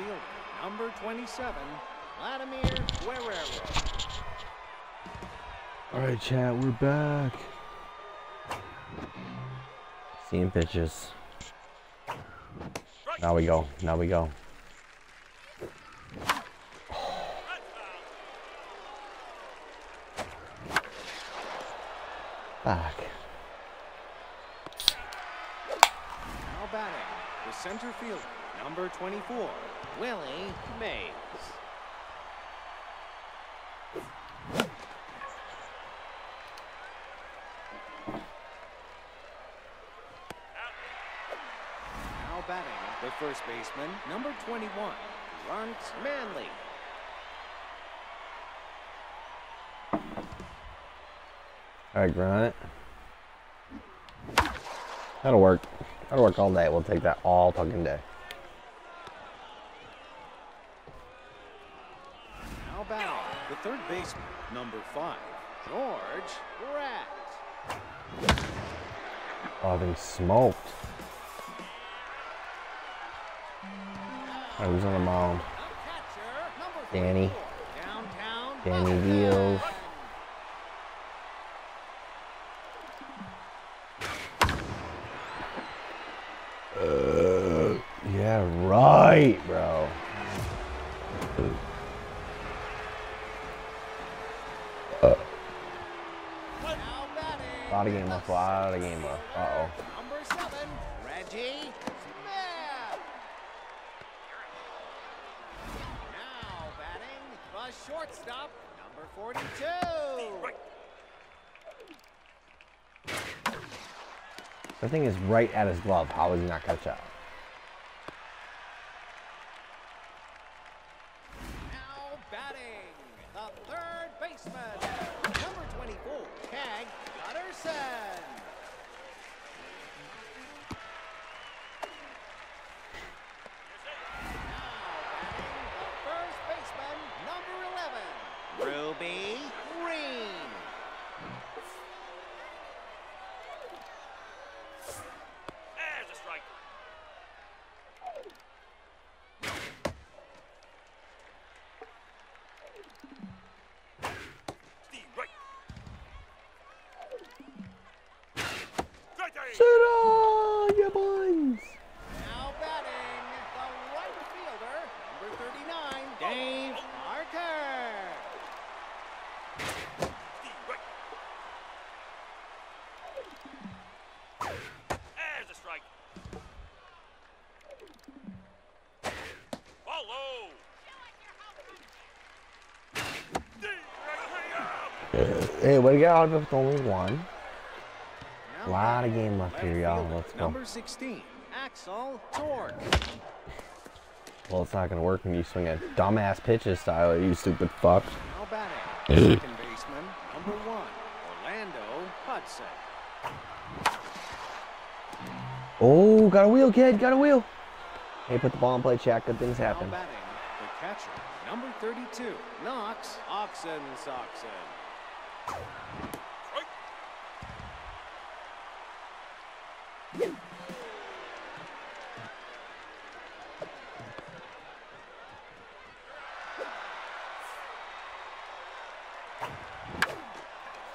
fielder, number 27, Vladimir Guerrero. All right, chat, we're back. Seeing pitches. Now we go. Now we go. Back. Now batting, the center fielder, number 24, Willie Mays. Now batting, the first baseman, number 21, Grant Manley. All right, Grant. That'll work. That'll work all day. We'll take that all fucking day. Now batting, the third baseman, number 5, George Brett. Oh, I've smoked. Right, who's on the mound? Danny. Downtown Danny. Deals. Of game. A lot of game left. Uh oh. number 7, Reggie Smith. Now batting, the shortstop, number 42. The thing is right at his glove. How is he not catch out? Now batting, the third baseman, number 24, Kag Gutterson. Now batting, the first baseman, number 11, Ruby Green. There's a strike. Steve, right. Strike three. Sit you buns. Now batting, the right fielder, number 39, Dave Parker. There's a strike. Ball low. Steve, right, right, out. Hey, what do you got out with only one? Now Lot of game left here, y'all. Let's go. Number 16, Axel Torque. Well, it's not gonna work when you swing a dumbass pitches, Tyler. You stupid fuck. Now batting, second baseman, number one, Orlando Hudson. Oh, got a wheel, kid. Got a wheel. Hey, put the ball in play, check. Good things Now happen. batting, the catcher, number 32, Knox Oxen Soxen. Strike.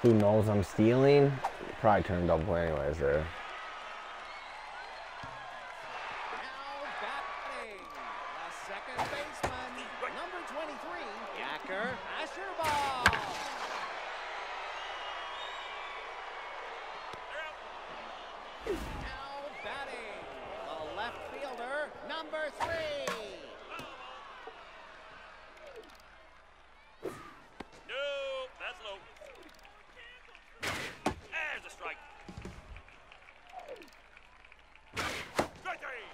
Who knows I'm stealing? Probably turned double anyways there. Now batting, the second baseman, number 23, Yacker Asherball. Now batting, the left fielder, number three. No, that's low. There's a strike. Strike three.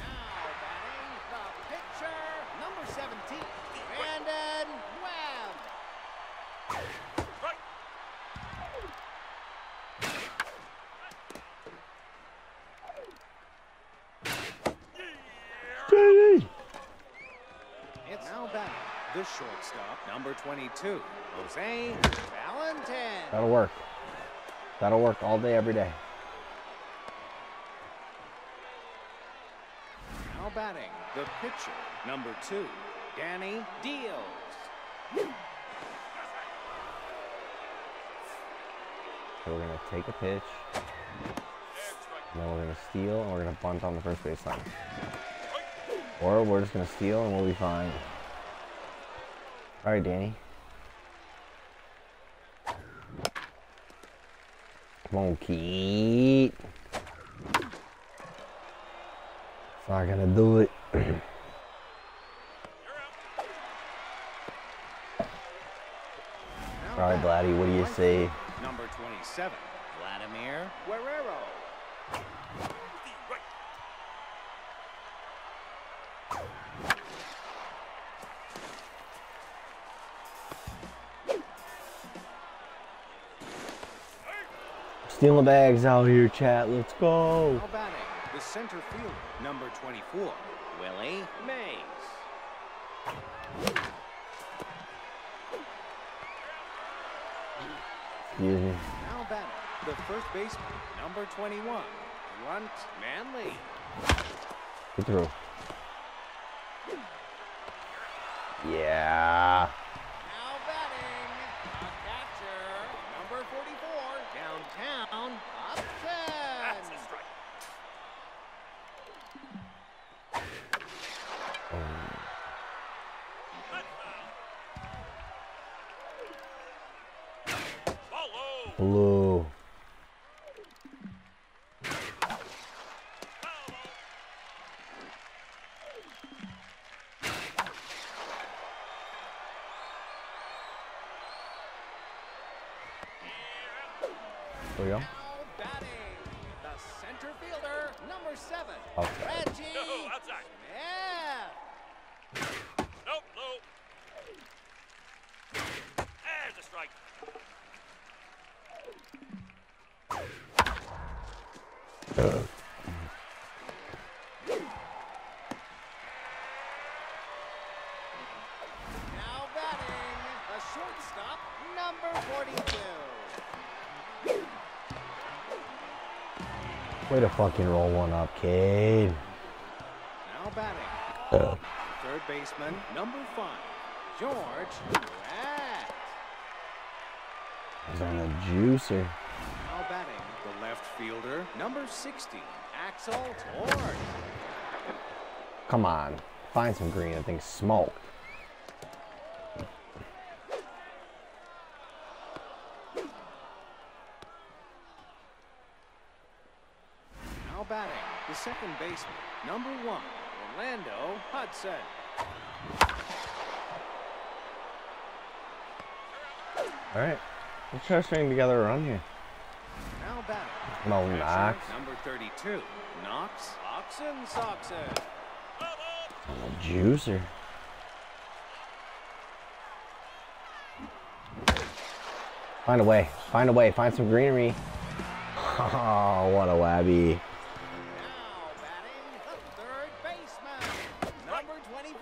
Now batting, the pitcher, number 17, Brandon Webb. Strike. It's now batting, the shortstop, number 22, Jose Valentin. That'll work. That'll work all day, every day. Now batting, the pitcher, number two, Danny Deals. So we're gonna take a pitch, and then we're gonna steal, and we're gonna bunt on the first baseline. Or we're just gonna steal, and we'll be fine. All right, Danny. Come on, Keith. It's not gonna do it. You're out. Now All right, batting, Vladdy, what do you right say? Number 27, Vladimir Guerrero. Stealing bags out here, chat. Let's go. Batting, the center fielder, number 24, Willie Mays. Excuse me. Now batting, the first baseman, number 21, Grunt Manley. Get through. Yeah. Blue. There we go. Now batting, the center fielder, number 7, Okay. Reggie No, outside. Smith. Nope, low. There's a strike. Way to fucking roll one up, kid. Now batting, Uh, third baseman, number 5, George Brett. He's on the juicer. Now batting, the left fielder, number 60, Axel Torque. Come on. Find some green. That thing's smoked. Now batting, the second baseman, number 1, Orlando Hudson. All right. Let's try to string together a run here. Now batting, Come on, Knox. number 32, Knox Oxen Soxen. Ball ball. On the juicer. Find a way. Find a way. Find some greenery. Oh, what a wabby. Now batting, the third baseman, number 24,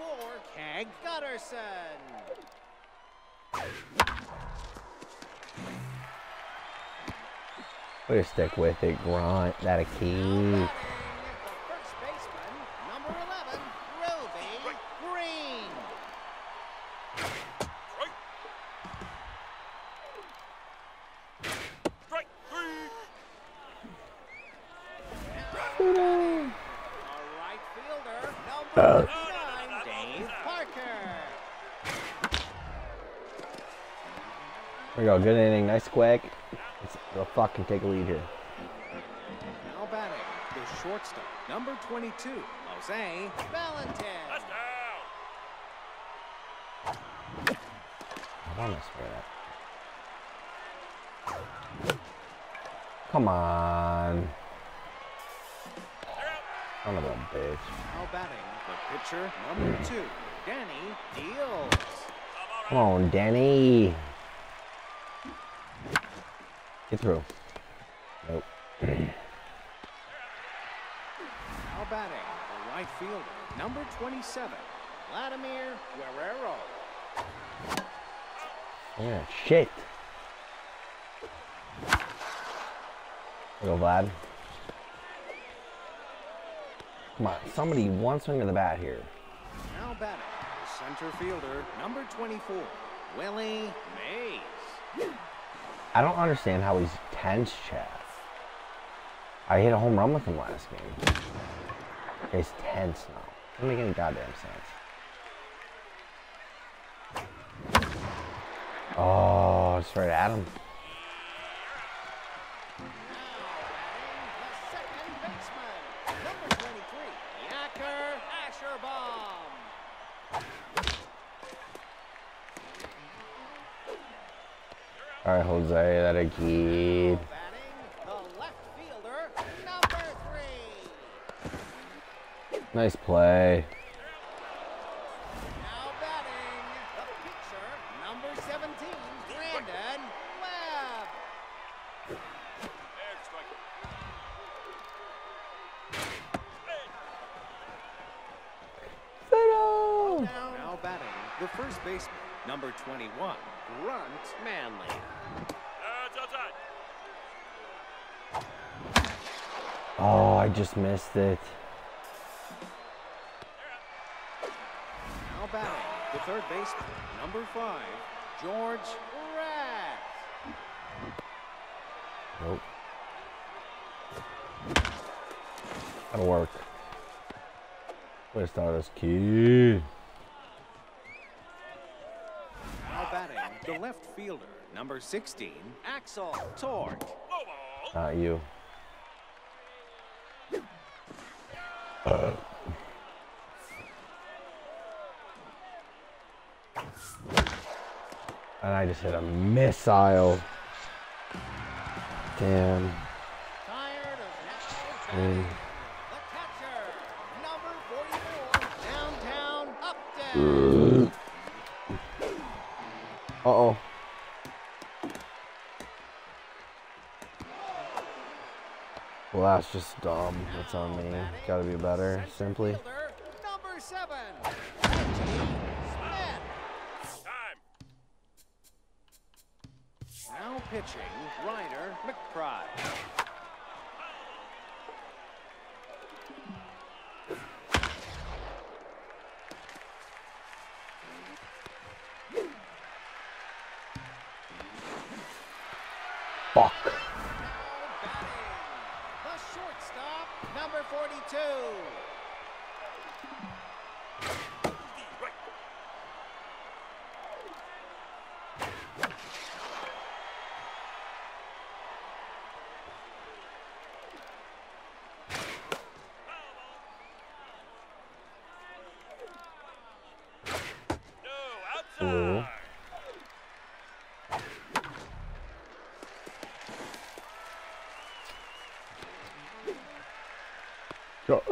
Keg Gutterson. Way to stick with it, grunt. That a key. batting, the first baseman, number 11, Ruby Green. Strike. Strike three. A right fielder, number No, no, no, no, 9, no, Dave no. Parker. There we go. Good inning. Nice quick. Let's go fucking take a lead here. Now batting, the shortstop, number 22, Jose Valentin. That's down. I want to spray that. Come on. Son of a bitch. Now batting, the pitcher, number 2, Danny. I'm Come on, Danny. Get through. Nope. Now batting, the right fielder, number 27, Vladimir Guerrero. Yeah, shit. Go, Vlad. Come on, somebody one swing of the bat here. Now batting, the center fielder, number 24, Willie Mays. I don't understand how he's tense, Chad. I hit a home run with him last game. He's tense now. Doesn't make any goddamn sense. Oh, it's right at him. Nice play. Now batting, the pitcher, number 17, Brandon Webb. There's a strike. Hey, Now batting, the first baseman, number 21, Grunt Manley. Ah, oh, I just missed it. Now batting, the third baseman, number 5, George Brett. Nope. That'll work. Way to start us, kid. Now batting, the left fielder, number 16, Axel Torque. Not you. Uh. And I just hit a missile. Damn. Tired of now. The catcher, number 44, downtown That's just dumb. That's on me. Gotta be better, simply. Number 7, Reggie Smith. Time. Now pitching, Ryder McBride. Number 42. The right. No, Ooh. outside. Jesus.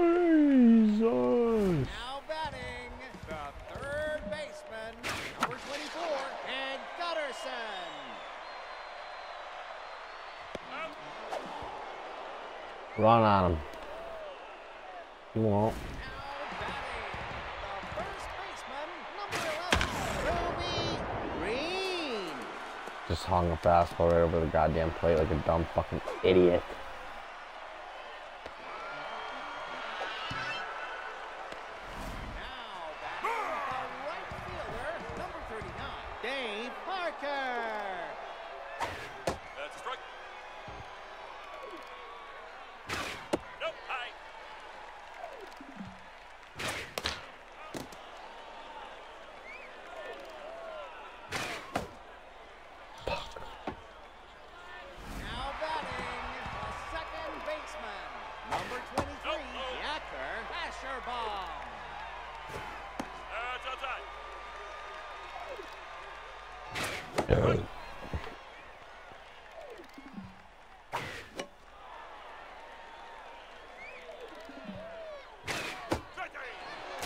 Now batting, the third baseman, number 24, Ed Gutterson. Run on him. You won't. Now batting, the first baseman, number 11, Ruby Green. Just hung a fastball right over the goddamn plate like a dumb fucking idiot.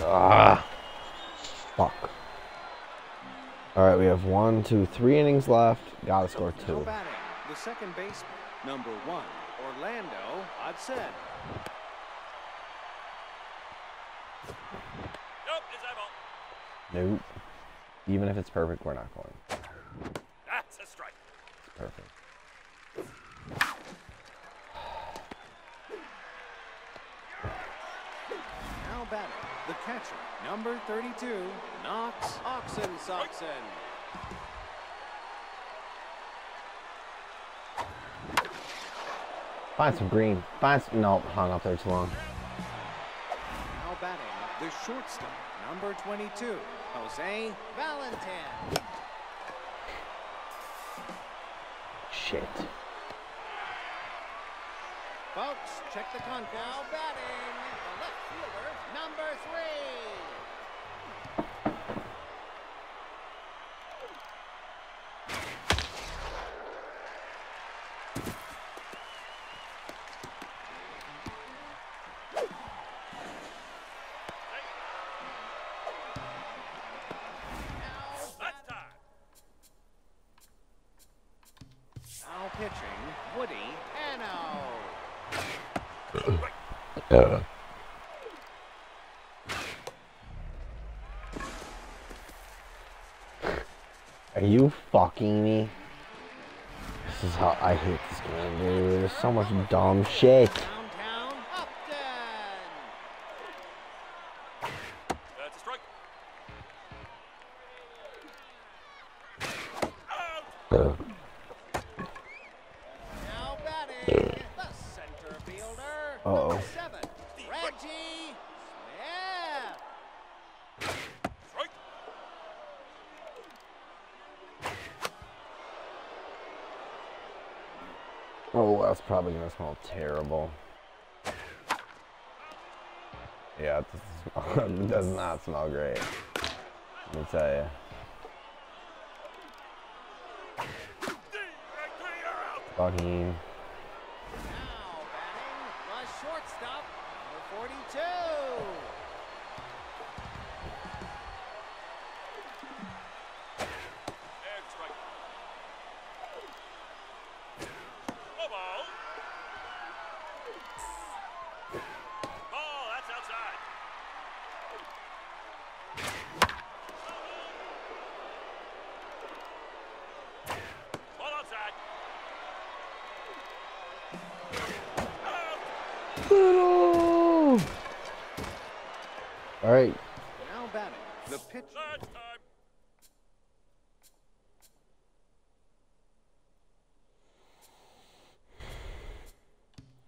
Ah. Fuck. Alright, we have one, two, three innings left. Gotta score two. batting, the second baseman, number one, Orlando Hudson. Nope, it's that ball. Nope. Even if it's perfect, we're not going. That's a strike. It's perfect. batting, the catcher, number 32, Knox Oxen Soxen. Find some green. Find some. Nope, hung up there too long. Now batting, the shortstop, number 22, Jose Valentin. Shit. Folks, check the con. Now batting, fucking me? This is how I hate this game, dude. There's so much dumb shit. Downtown Upton. That's a strike. Out. Ugh. Now batting, the center fielder, Uh-oh. number seven, Reggie Smith. Strike. That's gonna smell terrible. Yeah, it does, it does not smell great. Let me tell you. Fucking. Now batting, the shortstop, number 42. And strike. No ball. Ball. That's outside. Ball outside. Out. All right. Now batting, the pitch. That's time.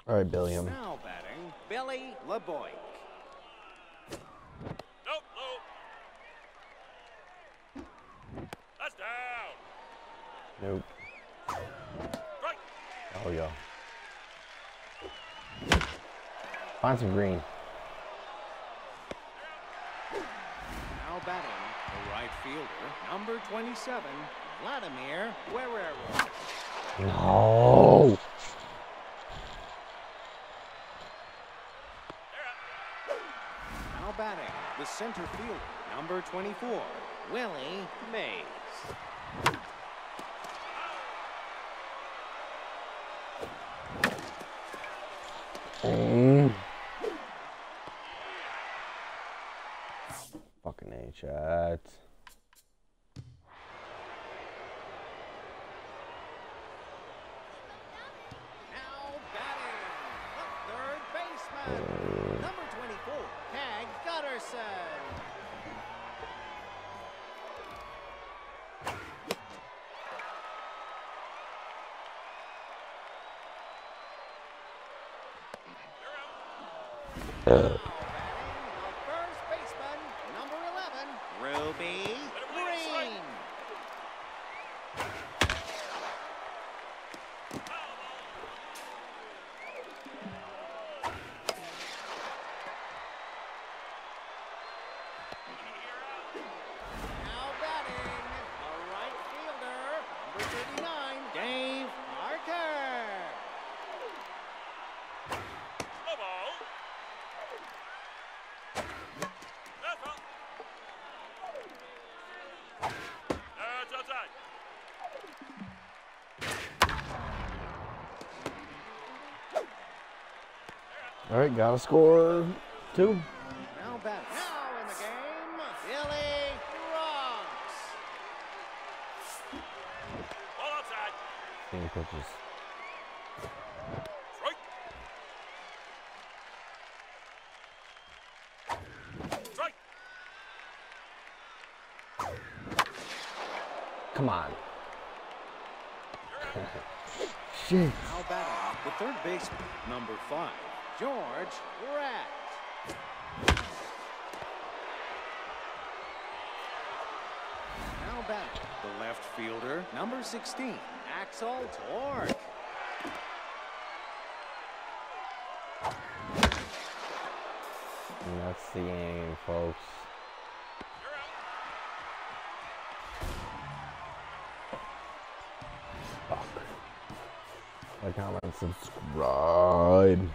All right, Billiam. Now batting, Billy LeBoy. Nope, low. That's down. Nope. Strike. Oh yeah. Find some green. Now batting, the right fielder, number 27, Vladimir Guerrero. No. Now batting, the center fielder, number 24, Willie Mays. Mm. Fucking A chat. Now batting, the third baseman, number 24, Tag Gutterson. Batting, the first baseman, number 11, Ruby Green. Now batting, a right fielder, number 39, Dave Parker. No ball. That's ball. That's outside. All right, gotta score two. Now batting. Now in the game, Billy Bronx. Ball outside. Team pitches. Strike. Come on. Shit. How about the third baseman, number five, George Brett. How about the left fielder, number 16, Axel Torque. That's the game, folks. Comment, subscribe.